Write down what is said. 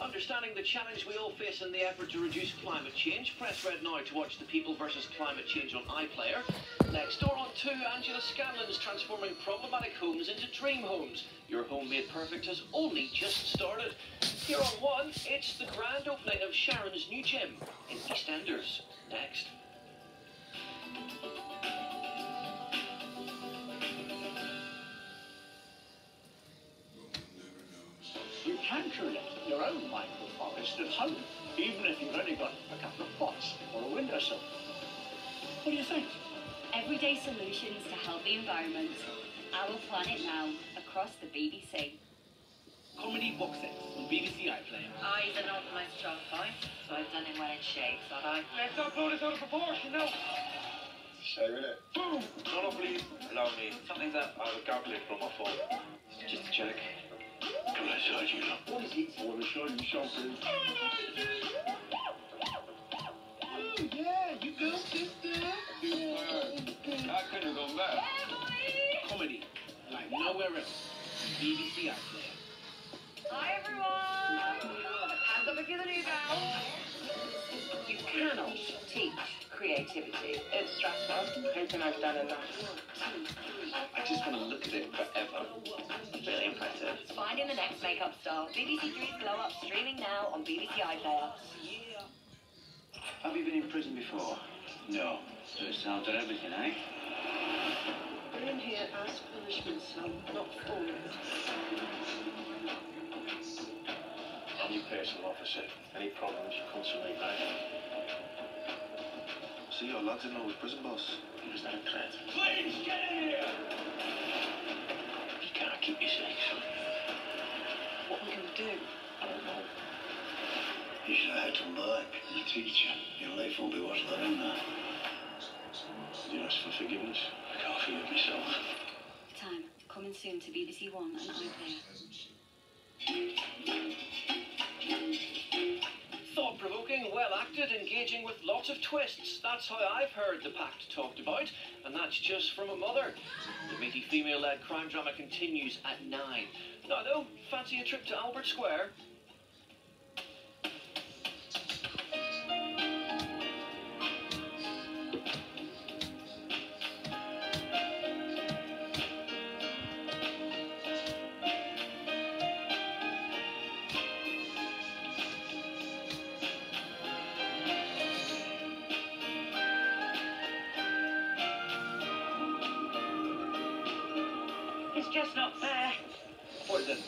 Understanding the challenge we all face in the effort to reduce climate change, press red now to watch the People versus Climate Change on iPlayer. Next door on 2, Angela Scanlon's transforming problematic homes into dream homes. Your home made perfect has only just started. Here on 1, it's the grand opening of Sharon's new gym in EastEnders. Next. You can create your own microforest at home, even if you've only got a couple of pots or a windowsill. What do you think? Everyday solutions to help the environment. Our Planet Now across the BBC. Comedy box sets on BBC iPlayer. Eyes an organised strong point, so I've done it when it shakes, have I? Let's not blow this out of proportion now. Shame, innit? Boom! No, no, please. Allow me. Something's up. I have a calculator on my phone. Just to check. Come inside, you lot. What is it? I want to show you something. Oh, yeah, you go, sister. I couldn't have gone back. Comedy like nowhere else. BBC iPlayer. Hi everyone! Hands up if you're the new girl. You cannot teach creativity. It's stressful. How can I stand in that? I just want to look at it forever. Really impressive. Finding the next makeup star. BBC Three's Glow Up streaming now on BBC iPlayer. Have you been in prison before? No. So it sounds on everything, eh? Being here as punishment, son, not for it. I'm your personal officer. Any problems, you come to me, right? See your lads in know with prison boss. Is that a threat? Please get in here! You can't keep me safe, son. What are we going to do? I don't know. You should have had to back. The teacher. Your life won't be worth living now. You ask for forgiveness? I can't forgive myself. Time. Coming soon to BBC One and iPlayer. Engaging with lots of twists. That's how I've heard The Pact talked about, and that's just from a mother. The meaty female led crime drama continues at 9. Now, though, fancy a trip to Albert Square? Just not fair. It?